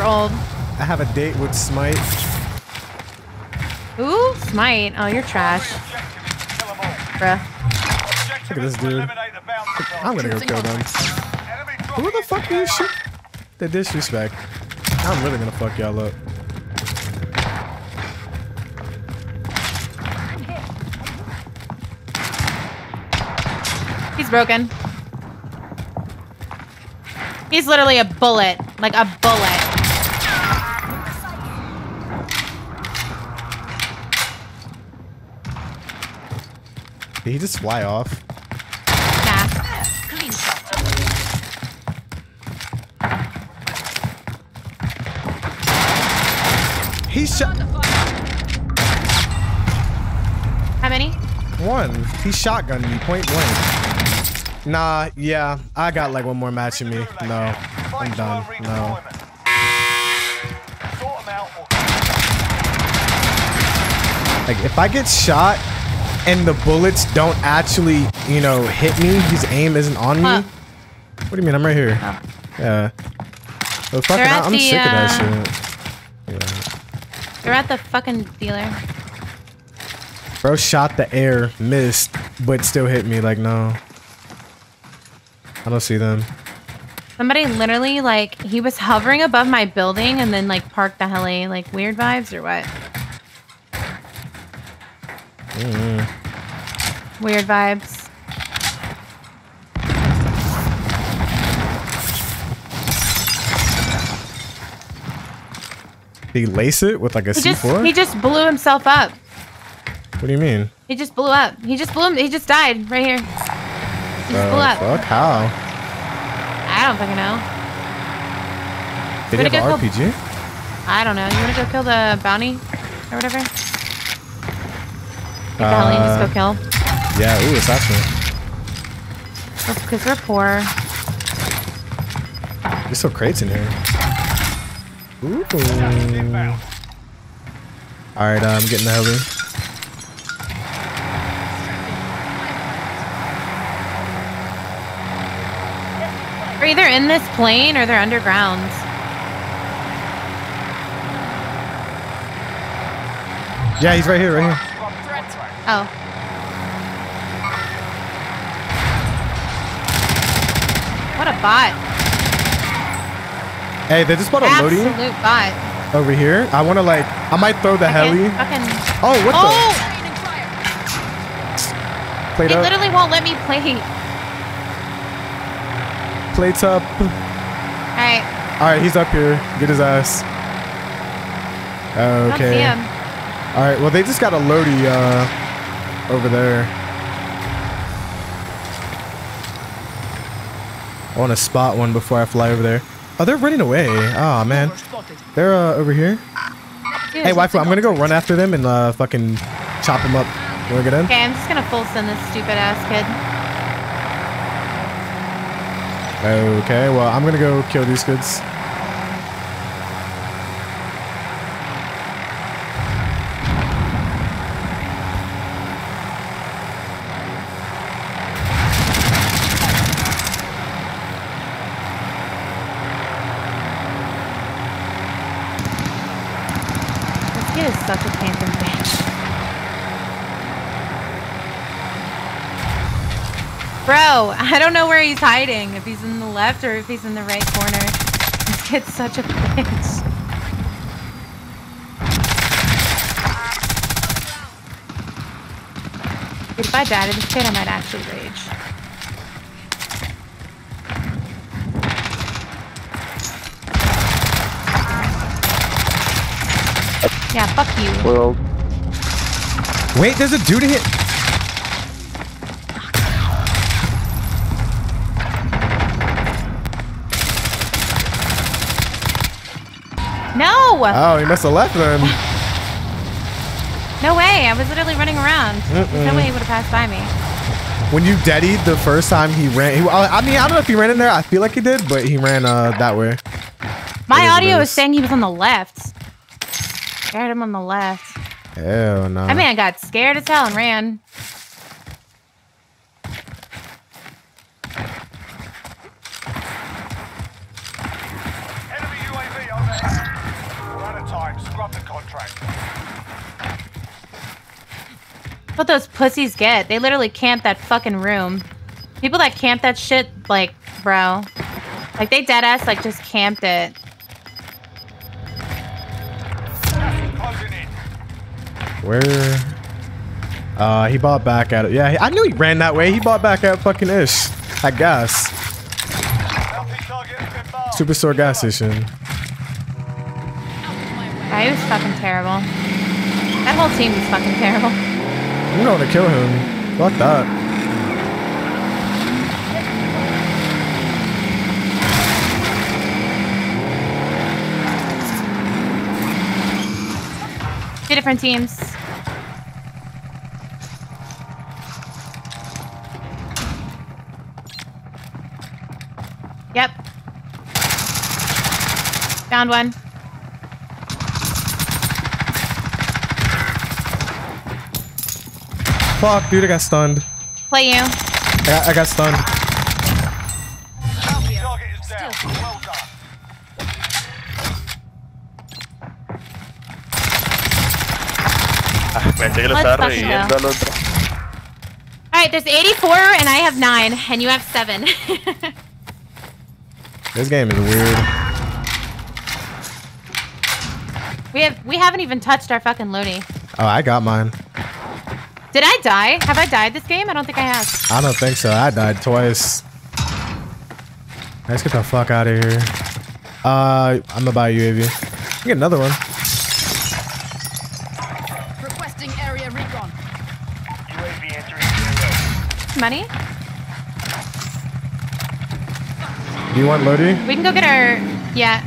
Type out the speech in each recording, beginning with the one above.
old. I have a date with Smite. Ooh, smite. Oh, you're trash. Bruh. Look at this dude. I'm gonna go kill them. Who the fuck are you shit? The disrespect. I'm really gonna fuck y'all up. He's broken. He's literally a bullet. Like a bullet. Did he just fly off? Nah. He shot How many? one. He shotgunned me point blank. Nah, yeah, I got like one more match in me. No, I'm done. No. Like if I get shot and the bullets don't actually, you know, hit me, his aim isn't on me. Huh. What do you mean? I'm right here. Oh. Yeah. Oh, fuck They're it. at I'm the, sick of that uh, shit. Yeah. They're at the fucking dealer. Bro shot the air, missed, but still hit me. Like, no. I don't see them. Somebody literally like he was hovering above my building and then like parked the heli. Like weird vibes or what? Mm. Weird vibes. Did he lace it with like a He just C4? he just blew himself up. what do you mean? He just blew up. He just blew him. He just died right here. He just blew Uh, up. fuck? How? I don't fucking know. Did he Where'd have an RPG? I don't know. You wanna go kill the bounty or whatever? Heli and just Uh, go kill. Yeah, ooh, assassin. Because we're poor. There's still crates in here. Ooh. Alright, uh, I'm getting the heli. They're either in this plane or they're underground. Yeah, he's right here, right here. Oh. What a bot. Hey, they just bought a Lodi Absolute bot. over here. I want to like, I might throw the can't heli. Fucking... Oh, what Oh! the? Plate It up. literally won't let me play. Plates up. Alright. All right, he's up here. Get his ass. I don't see Okay. him. All right. Well, they just got a Lodi uh, over there. I want to spot one before I fly over there. Oh, they're running away. Oh man, they're uh, over here. Dude, Hey, waifu, I'm gonna go run after them and uh, fucking chop them up. You wanna get in? Okay, I'm just gonna full send this stupid ass kid. Okay. Well, I'm gonna go kill these kids. Kid is such a panther bitch. Bro, I don't know where he's hiding. If he's in the left or if he's in the right corner. This kid's such a bitch. If I died to this kid, I might actually rage. Fuck you. Well, Wait, there's a dude here. No! Oh, he must have left then. No way! I was literally running around. There's no Mm-mm. way he would have passed by me. When you deadied the first time he ran, he, I mean, I don't know if he ran in there. I feel like he did, but he ran uh, that way. My audio what it is is. saying he was on the left. I heard him on the left. Hell no. I mean, I got scared as hell and ran. scrub the contract. What those pussies get? They literally camp that fucking room. People that camp that shit, like, bro. Like, they dead ass, like, just camped it. Where? Uh, he bought back at it. Yeah, I knew he ran that way. He bought back at fucking Ish. At gas. Superstore gas station. Yeah, he was fucking terrible. That whole team was fucking terrible. I'm going to kill him. Fuck that. Two different teams. Found one. Fuck, dude, I got stunned. Play you. I got, I got stunned. Alright, there's 84 and I have 9 and you have 7. this game is weird. We have we haven't even touched our fucking loony. Oh, I got mine. Did I die? Have I died this game? I don't think I have. I don't think so. I died twice. Let's get the fuck out of here. Uh, I'm gonna buy a UAV. Get another one. Requesting area recon. UAV entering money? Do you want Lodi? We can go get our... Yeah.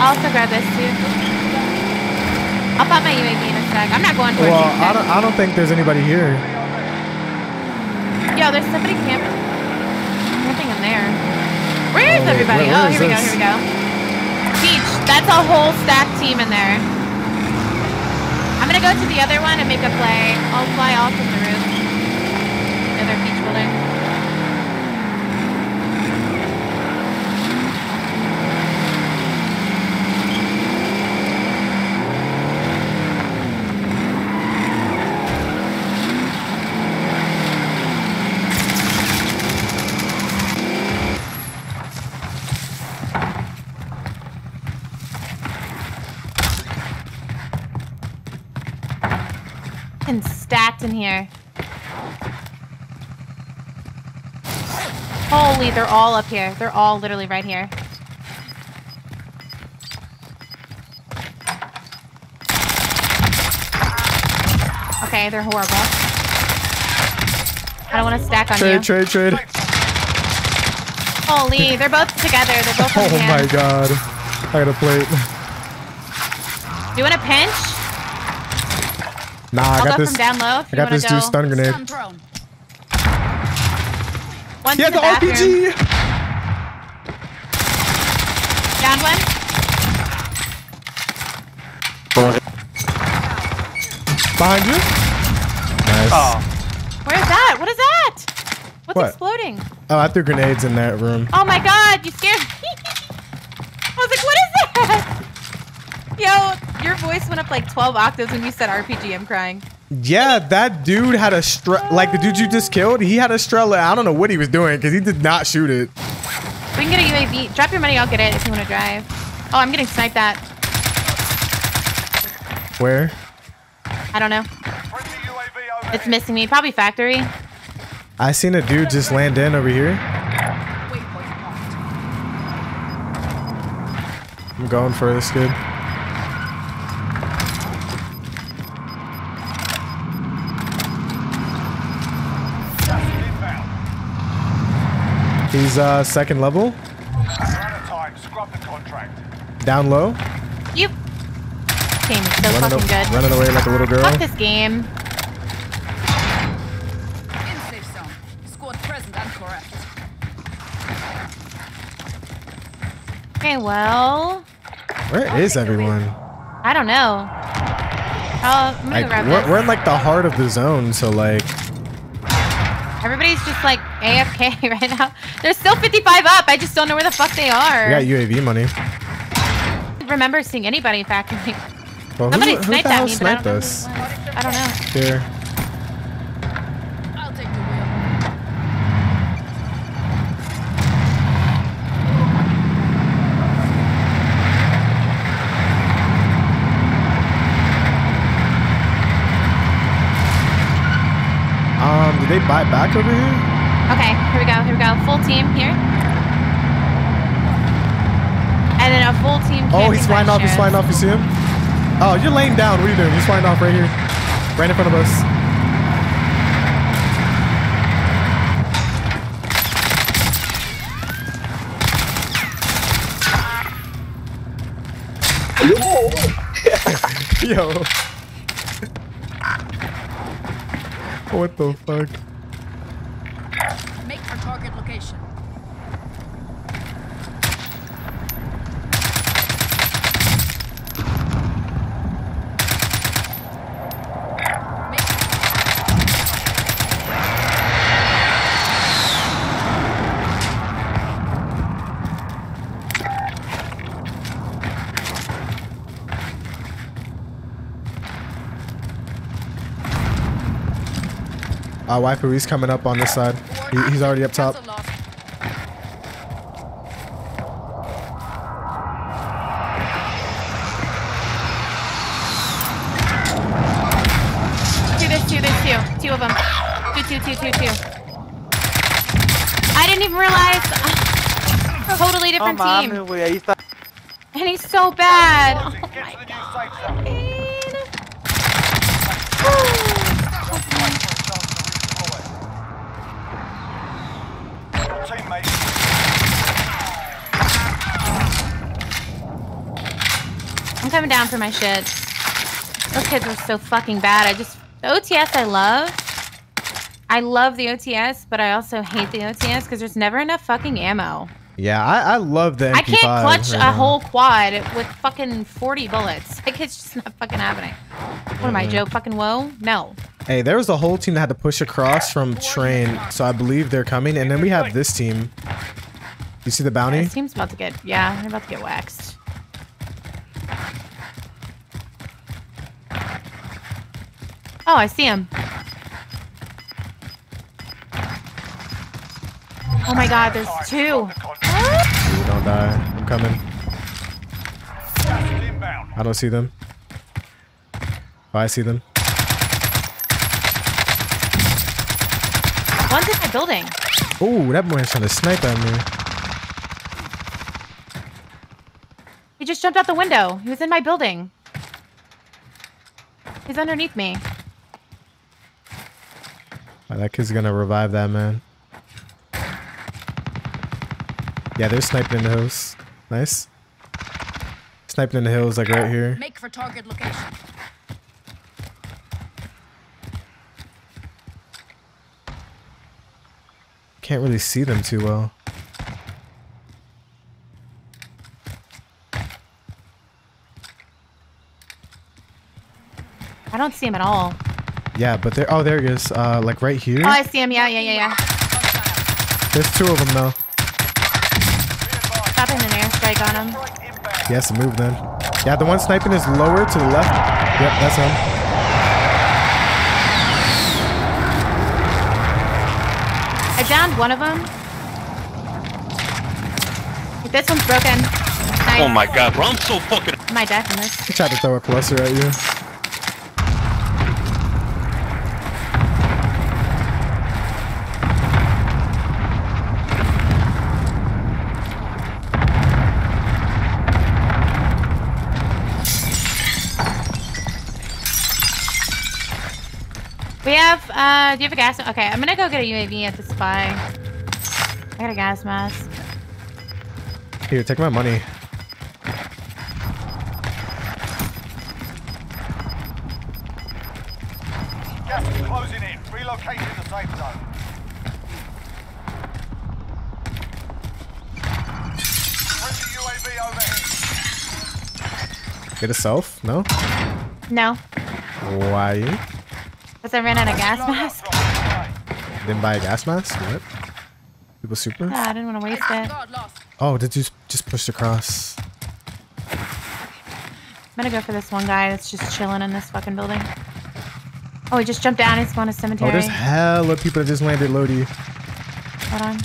I'll also grab this too. I'll pop my UAV in a sec. I'm not going for well, I don't, I don't think there's anybody here. Yo, there's somebody camping. Nothing in there. Where is oh, everybody? Where, where oh, here we go, here we go. Peach, that's a whole stack team in there. I'm gonna go to the other one and make a play. I'll fly off from the roof. The other beach building. In here. Holy, they're all up here. They're all literally right here. Okay, they're horrible. I don't want to stack on trade, you. Trade, trade, trade. Holy, they're both together. They're both Oh my god. I got a plate. Do you want a pinch? Nah, I I'll got this. From down low I got this dude stun grenade. One he has the, the RPG. Down one. Behind you. Nice. Oh. Where's that? What is that? What's what? exploding? Oh, I threw grenades in that room. Oh my god, you scared me. I was like, what is that? Yo, your voice went up like 12 octaves when you said RPG. I'm crying. Yeah, that dude had a strut. Like the dude you just killed, he had a strela. I don't know what he was doing because he did not shoot it. We can get a UAV. Drop your money. I'll get it if you want to drive. Oh, I'm getting sniped at. Where? I don't know. It's missing me. Probably factory. I seen a dude just land in over here. I'm going for this kid. He's uh, second level. Down low. You. Game is so running fucking good. Running away like a little girl. Fuck this game. Okay, well. Where is everyone? I don't know. Oh, I'm gonna like, grab we're, we're in like the heart of the zone, so like. Everybody's just like AFK right now. There's still 55 up. I just don't know where the fuck they are. Yeah, UAV money. remember seeing anybody factory. Well, Somebody who, who sniped the at hell me, but I sniped don't know us? who it was. I don't know. Here. I'll take the wheel. Um, did they buy back over here? Okay, here we go. Here we go. Full team here. And then a full team. Oh, he's flying off. He's flying off. You see him? Oh, you're laying down. What are you doing? He's flying off right here. Right in front of us. Yo. what the fuck? Uh, Waifu, he's coming up on this side. He, he's already up top. Two, there's two, there's two. Two of them. Two, two, two, two, two. I didn't even realize. totally different mames, team. güey, ahí está. And he's so bad. Oh Get my to the new safe zone. Your teammates I'm coming down for my shit. Those kids are so fucking bad. I just the OTS I love. I love the OTS, but I also hate the OTS because there's never enough fucking ammo. Yeah, I, I love the MP5 I can't clutch right a now. whole quad with fucking 40 bullets. Like it's just not fucking happening. What am I, Mm-hmm. Joe fucking Woe? No. Hey, there was a whole team that had to push across from train, so I believe they're coming. And then we have this team. You see the bounty? This team's about to get yeah, they're about to get waxed. Oh, I see him. Oh my god, there's two. You don't die. I'm coming. gas is inbound. I don't see them. Oh, I see them. One's in my building. Oh, that boy's trying to snipe at me. He just jumped out the window. He was in my building. He's underneath me. Oh, that kid's gonna revive that man. Yeah, they're sniping in the hills. Nice. Sniping in the hills, like right here. Make for target location. Can't really see them too well. I don't see him at all. Yeah, but there. Oh, there he is. Uh, like right here. Oh, I see him. Yeah, yeah, yeah, yeah. There's two of them though. Stopping an airstrike on him. He has to move then. Yeah, the one sniping is lower to the left. Yep, that's him. I downed one of them. This one's broken. Nice. Oh my god, bro, I'm so fucking. Am I deaf in this? He tried to throw a cluster at you. Have, uh, do you have a gas? Mask? Okay, I'm gonna go get a UAV at the spy. I got a gas mask. Here, take my money. Gas is closing in. Relocating the safe zone. Friendly UAV overhead. Get a self? No? No, Why? Because I ran out of gas mask. Drop. Didn't buy a gas mask? What? People super? Yeah, I didn't want to waste it. Oh, did you just push across? I'm gonna go for this one guy that's just chilling in this fucking building. Oh, he just jumped down. He's going to cemetery. Oh, cemetery. there's hella people that just landed Lodi. Hold on.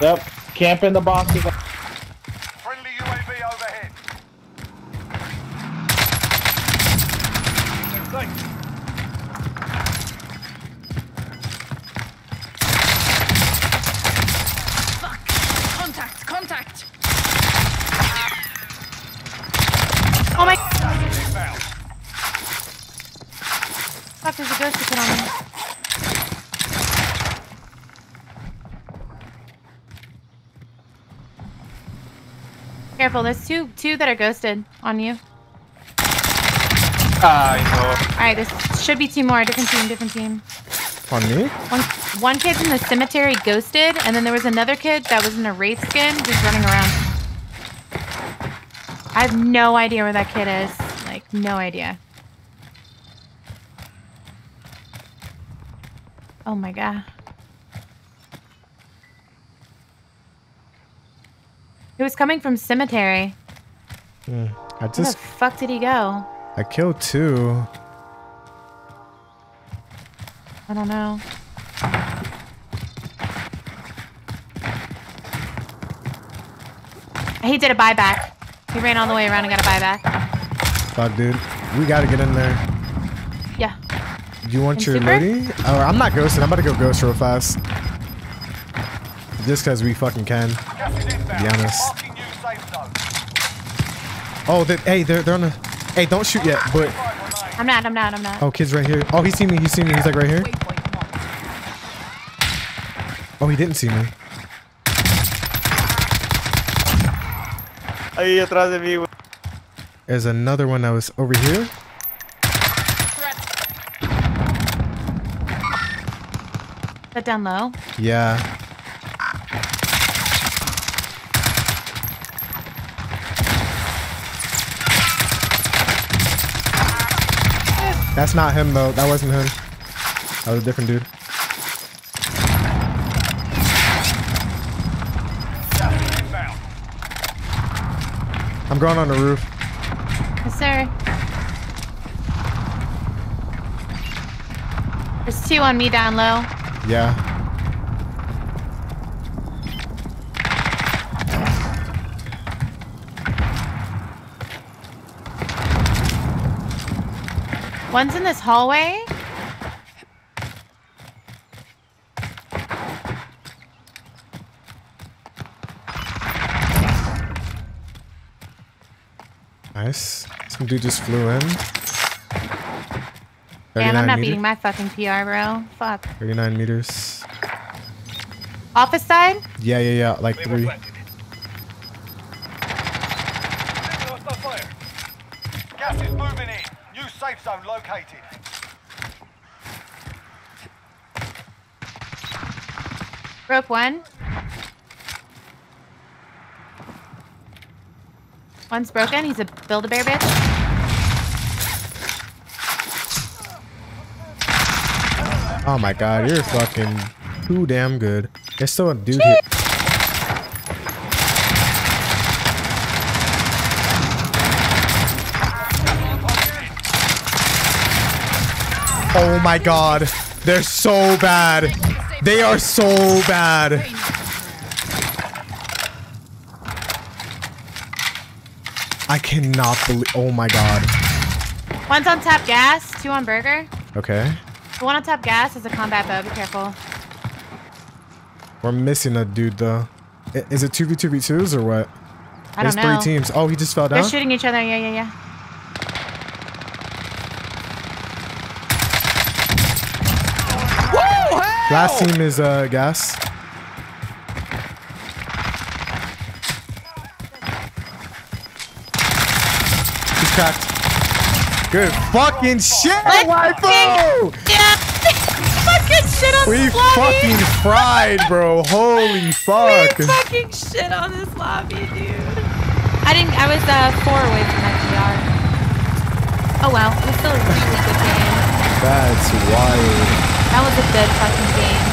Yep. Camp in the boxes. Fuck! There's a ghost to put on me. Careful, there's two two that are ghosted on you. Ah, I All right, this should be two more. Different team, different team. On me? One one kid's in the cemetery ghosted, and then there was another kid that was in a wraith skin just running around. I have no idea where that kid is. Like, no idea. Oh my god. He was coming from cemetery. I Where just, the fuck did he go? I killed two. I don't know. He did a buyback. He ran all the way around and got a buyback. Fuck, dude. We gotta get in there. Yeah. Do you want And your super? Lodi? Oh, I'm not ghosting. I'm about to go ghost real fast. Just because we fucking can. Gas is inbound. Be honest. Marking new safe zone. Oh, they, hey, they're, they're on the... Hey, don't shoot yet, but... I'm not, I'm not, I'm not. Oh, kid's right here. Oh, he seen me. He seen me. He's like right here. Oh, he didn't see me. Ahí atrás de mí. There's another one that was over here. Threat. Is that down low? Yeah. That's not him though. That wasn't him. That was a different dude. Gas is inbound. I'm going on the roof. Yes, sir. There's two on me down low. Yeah. One's in this hallway. Nice. Some dude just flew in. Damn, I'm not meter- beating my fucking PR, bro. Fuck. 39 meters. Office side? Yeah, yeah, yeah. Like three. Gas is moving in. New safe zone located. Broke one. One's broken. He's a Build-A-Bear bitch. Oh my god, you're fucking too damn good. There's still a dude here. Oh my god. They're so bad. They are so bad. I cannot believe. Oh my god. One's on tap gas. Two on burger. Okay. The one on top gas is a combat bow. Be careful. We're missing a dude though. Is it 2v2v2s or what? I There's don't know. three teams. Oh, he just fell down? They're shooting each other. Yeah, yeah, yeah. Last team is uh gas. He's cracked. Good fucking shit, Let's waifu! Yeah. fucking shit on We this lobby. fucking fried, bro. Holy fuck. We fucking shit on this lobby, dude. I didn't. I was uh four away from my PR. Oh well, it was still a really good game. That's wild. That was a good fucking game.